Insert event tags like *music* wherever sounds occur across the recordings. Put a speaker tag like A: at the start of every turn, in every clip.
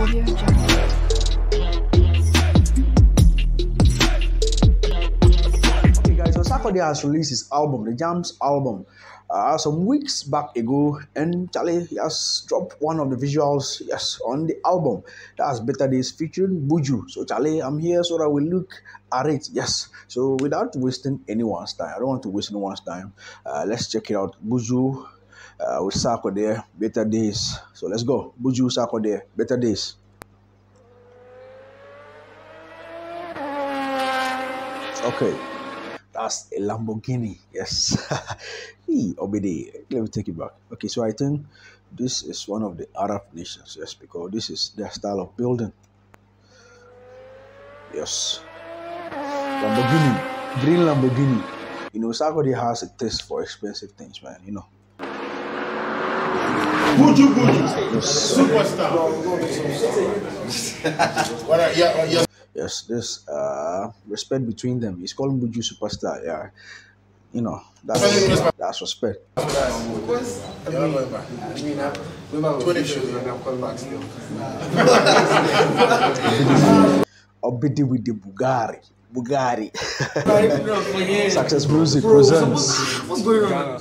A: Okay, guys, so Sarkodie has released his album, the Jamz album, uh, some weeks back ago, and Charlie has dropped one of the visuals, yes, on the album. That's Better Days featuring Buju. So, Charlie, I'm here so that we look at it, yes. So, without wasting anyone's time, I don't want to waste anyone's time. Uh, let's check it out. Buju uh, with there. Better Days. So, let's go. Buju, there? Better Days. Okay. That's a Lamborghini. Yes. *laughs* hey, Obidi. Let me take it back. Okay, so I think this is one of the Arab nations. Yes, because this is their style of building. Yes. Lamborghini. Green Lamborghini. You know, Sarkodie has a taste for expensive things, man. You know.
B: Buju Buju, superstar. What are, yeah, yeah.
A: Yes, this uh respect between them. He's calling Buju superstar. Yeah. You know, that's that's respect.
B: Twenty shows. And I'm coming back still.
A: Obidi with the Bugari. Bugari. *laughs* SarkCess Music presents.
C: What's going on?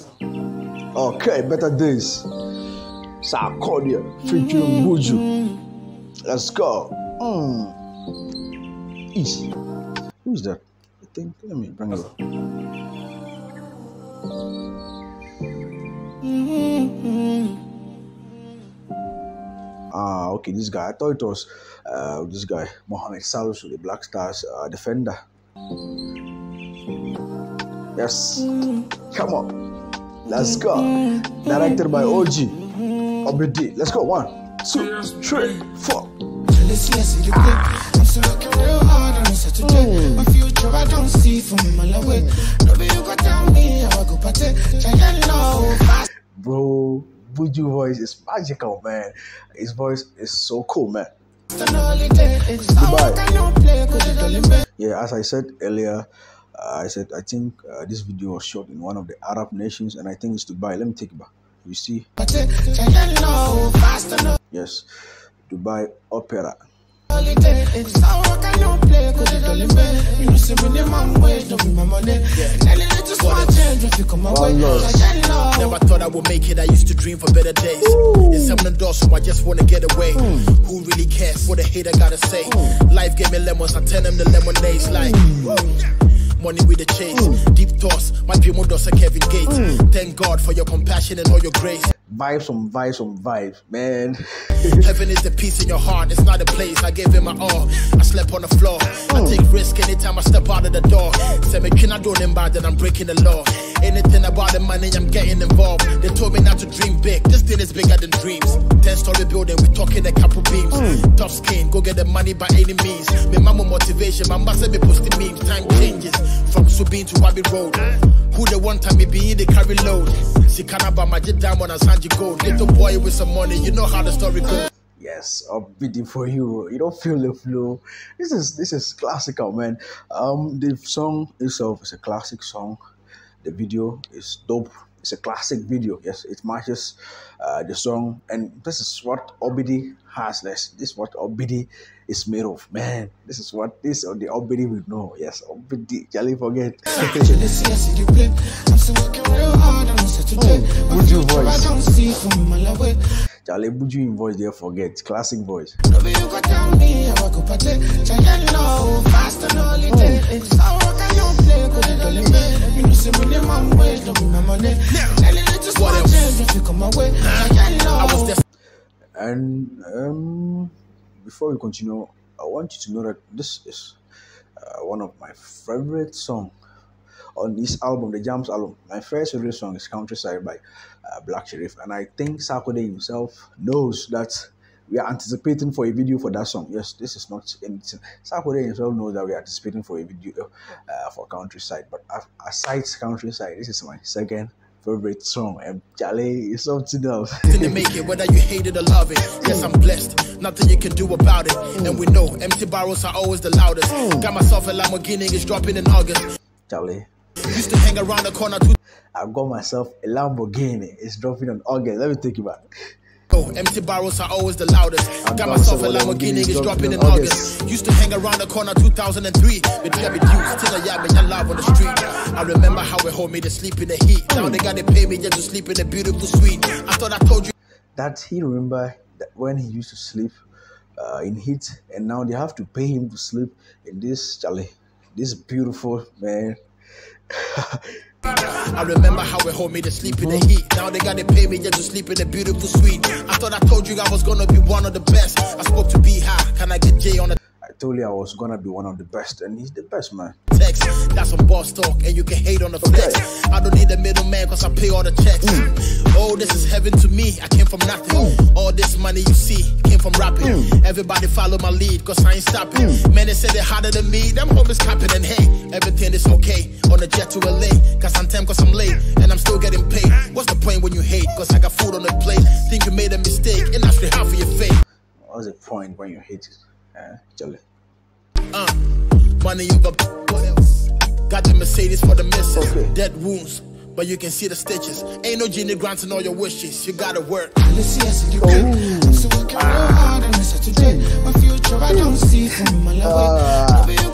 A: Okay, better days. Sarkodie featuring Buju. Let's go. Mm. East. Who's that? I think. Let me bring it up. Ah, okay, this guy. I thought it was uh, this guy, Mohamed Salisu, the Black Stars uh, defender. Yes. Come on. Let's go. Directed by OG. Let's go. One, two, three, four.
D: I'm still working real hard on this to get my future. I don't see from a away. Nobody you got tell me how I go party. Giant fast.
A: Bro, Buju voice is magical, man. His voice is so cool, man. Goodbye. Yeah, as I said earlier, uh, I said I think uh, this video was shot in one of the Arab nations, and I think it's Dubai. Let me take it back. You see,
D: Party. Giant low, fast and
A: yes, Dubai Opera.
D: holiday. It's not what I don't play, cause it don't limit. You know, see minimum wage, don't be my money. Tell it just small change if you come my way.
A: One love.
D: Giant low.
E: Never thought I would make it. I used to dream for better days. It's seven doors, so I just wanna get away. Hmm. Who really cares what a hater gotta say? Hmm. Life gave me lemons, I turn them to lemonades. Like hmm. money with the chase, deep thoughts. My people does a Kevin Gates. Thank God for your compassion and all your grace.
A: Vibes on vibes on vibes, man. *laughs*
E: Heaven is the peace in your heart. It's not a place. I gave it my all. I slept on the floor. I take risk anytime I step out of the door. Say me can I do them bad, then I'm breaking the law. Anything about the money, I'm getting involved. To dream big. This thing is bigger than dreams. Ten story building, we talking a couple beams. Tough skin, go get the money by any means. Me mama motivation, my mama say me posting memes. Time changes from Subin to Wabi Road. Who the one time me be in the carry load? Sikanaba, Majid Diamond, and Sanji Gold. Little boy with some money, you know how the story goes.
A: Yes, upbeat for you. You don't feel the flow. This is this is classical, man. Um, the song itself is a classic song. The video is dope. It's a classic video. Yes, it matches uh, the song, and this is what Obidi has. This this is what Obidi is made of, man. This is what this or the Obidi will know. Yes, Obidi. Charlie, forget.
D: My
A: Would you voice? Charlie Buju in voice there. Forget classic voice.
D: Nobody and
A: um, before we continue, I want you to know that this is uh, one of my favorite songs on this album, the Jamz album. My first favorite song is Countryside by uh, Black Sherif, and I think Sarkodie himself knows that we are anticipating for a video for that song. Yes, this is not anything. Sarkodie himself knows that we are anticipating for a video uh, for Countryside, but aside Countryside, this is my second favorite song, and Charlie is something else.
E: to make it, whether you hate it or love it. Yes, I'm blessed, nothing you can do about it. And we know empty barrels are always the loudest. Got myself a Lamborghini, it's dropping in August.
A: Charlie.
E: Used to hang around the corner too.
A: I got myself a Lamborghini. It's dropping on August. Let me take it back.
E: Oh, empty barrels are always the loudest.
A: And
E: Got myself a Lamborghini, it's dropping in August. Used to hang around the corner 2003 with Debbie Dukes. Till I yeah, me live on the street. I remember how we hold me to sleep in the heat. Now they gotta pay me just to sleep in a beautiful suite. I thought I told you.
A: that he remember that when he used to sleep uh, in heat and now they have to pay him to sleep in this Charlie, this beautiful man.
E: I remember how it hold me to sleep in the heat. Now they gotta pay me just to sleep in a beautiful suite. I thought I told you I was gonna be one of the best. I spoke to B High. Can I get J on the
A: I told you I was gonna be one of the best, and he's the best man.
E: text? That's some boss talk, and you can hate on the flex. I don't need a middleman cause I pay all the checks. Mm. Oh, this is heaven to me. I came from nothing. Mm. All this money you see came from rapping. Mm. Everybody follow my lead cause I ain't stopping. Man, they say they're harder than me. Them homies capping, and hey, everything is okay. On the jet to LA, cause I'm time cause I'm late, and I'm still getting paid. What's the point when you hate? Cause I got food on the plate. Think you made a mistake, and that's the half of your fate.
A: What's the point when you hate it? Uh, Charlie.
E: Uh, money over what else? Got the Mercedes for the missing.
A: Okay.
E: Dead wounds, but you can see the stitches. Ain't no genie granting all your wishes. You gotta work.
D: Let's see, I see you good. I'm still working real hard and it's today. My future I don't see from my life. Maybe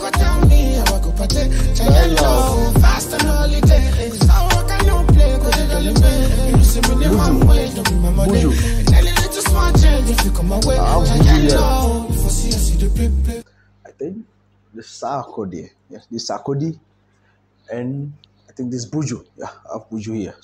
D: the
A: Sarkodie, yes, the Sarkodie, and I think this Buju, yeah, I have Buju here.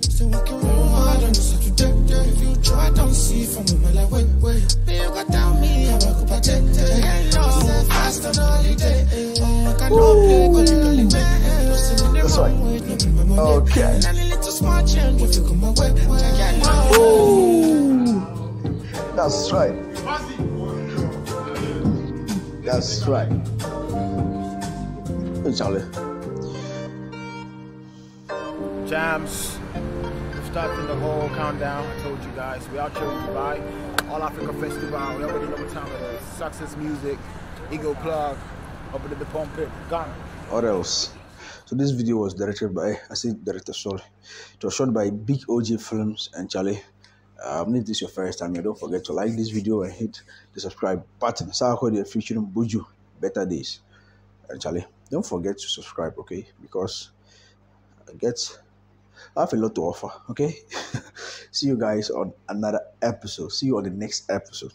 D: Still working real hard on this today. If you try, don't see from my life. Wait, wait. Then you got down me, I go party. Giant low, fast and holiday. Oh, I can no play, go to the limit. You me the
A: That's right.
D: way, don't be my money.
A: Okay.
D: And a
A: That's right. Charlie.
F: Jamz. We're starting the whole countdown. I told you guys. We're out here in Dubai. All Africa Festival. We already know what time it is. SarkCess Music. Ego Plug. Up in the pump it. Ghana.
A: What else? So this video was directed by, I said director, sorry. It was shot by Big OG Films and Charlie. Um, if this is your first time, here, don't forget to like this video and hit the subscribe button. Sarkodie featuring Buju, Better Days. Charlie, don't forget to subscribe, okay? Because I get, I have a lot to offer, okay? *laughs* See you guys on another episode. See you on the next episode.